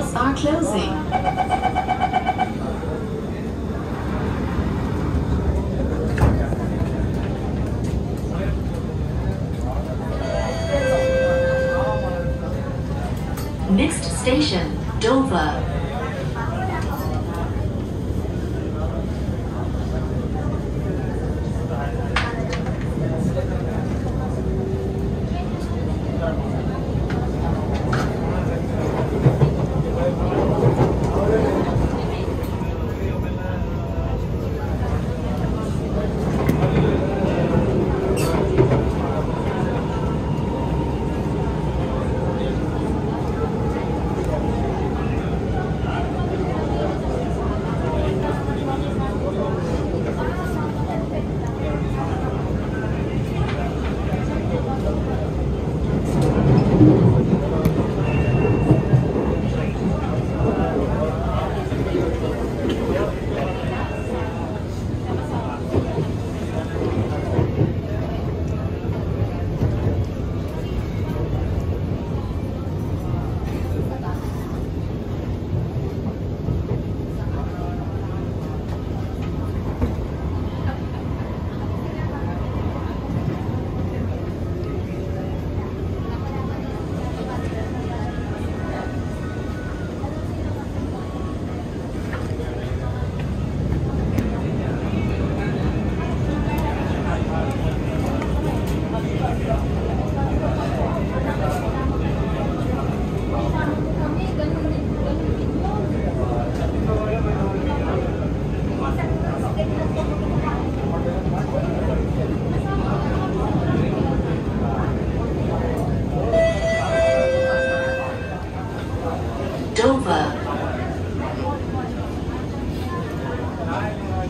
Doors are closing. Next station, Dover.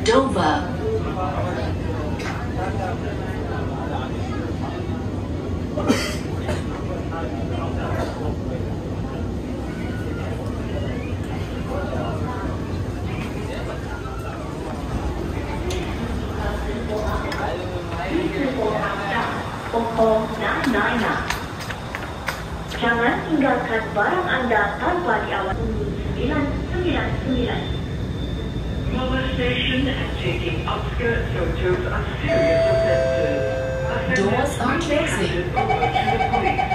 Dover. Jangan tinggalkan barang Anda tanpa diawasi 999. Taking upskirt photos are serious offences. Doors are closing. Over to the police.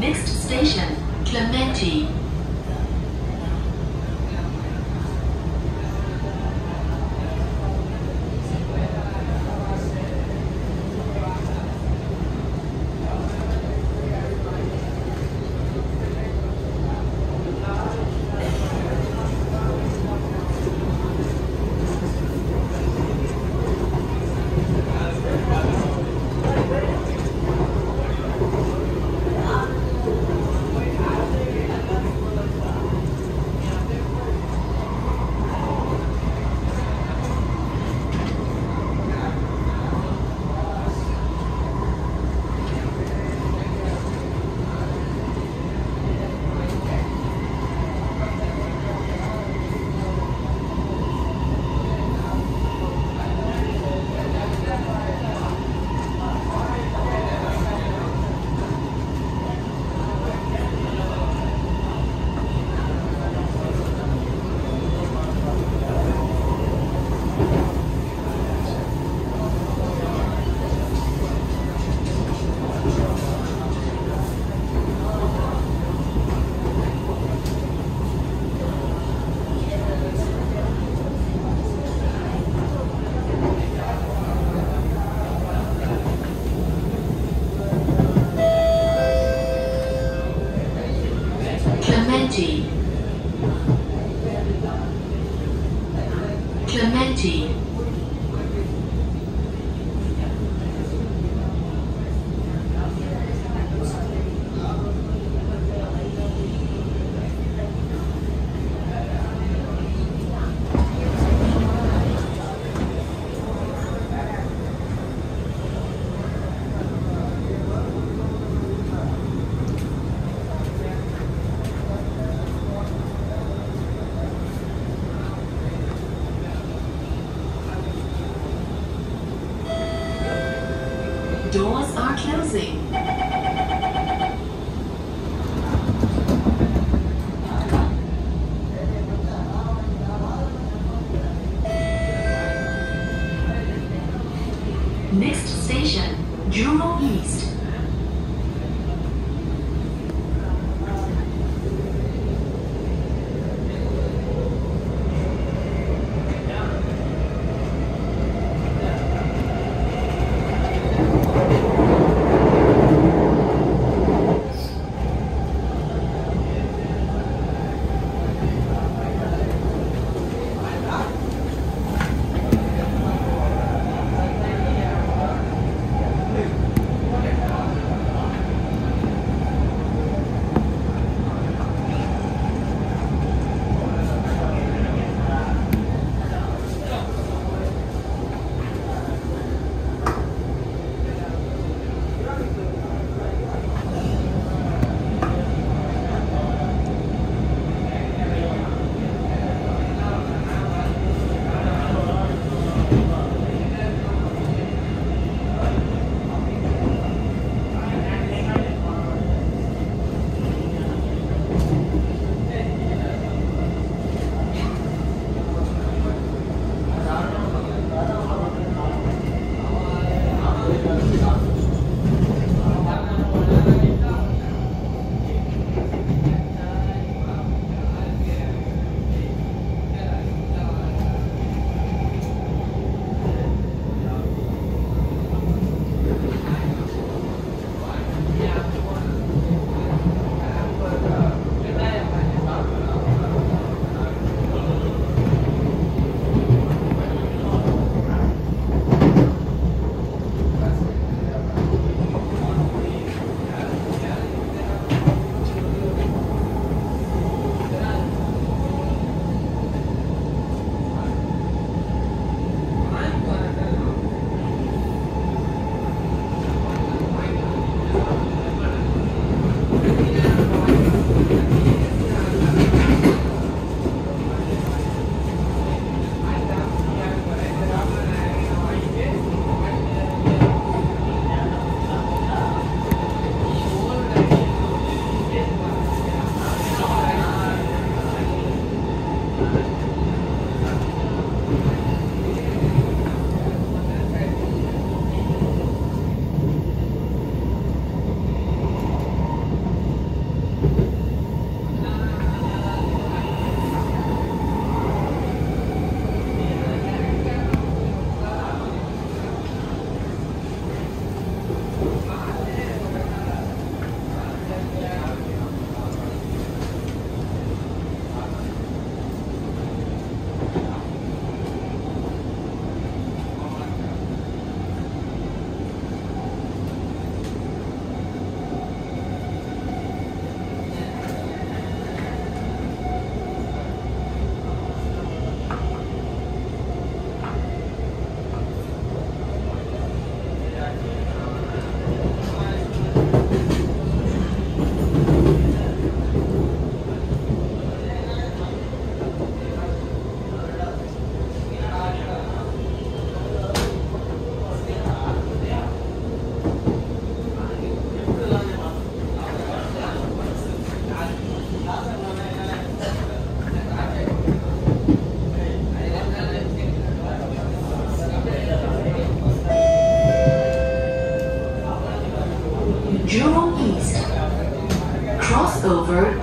Next station. Clementi.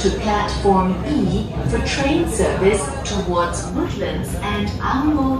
To platform B for train service towards Woodlands and Ang Mo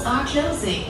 Doors are closing.